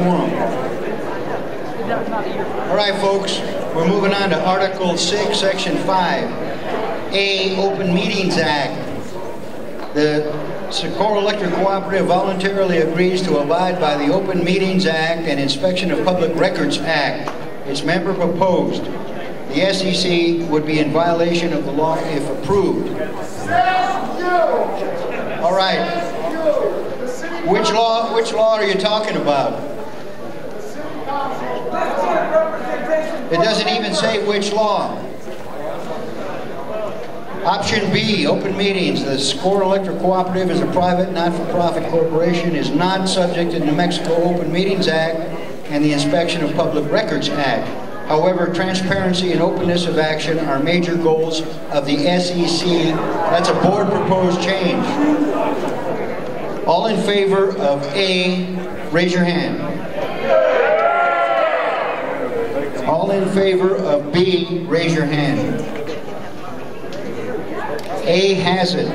quorum. All right, folks, we're moving on to Article 6, Section 5, A, Open Meetings Act. The Socorro Electric Cooperative voluntarily agrees to abide by the Open Meetings Act and Inspection of Public Records Act. Its member proposed. The SEC would be in violation of the law if approved. All right. Which law, which law are you talking about? It doesn't even say which law. Option B, open meetings. The Socorro Electric Cooperative is a private, not-for-profit corporation, is not subject to New Mexico Open Meetings Act and the Inspection of Public Records Act. However, transparency and openness of action are major goals of the SEC. That's a board proposed change. All in favor of A, raise your hand. All in favor of B, raise your hand. A has it.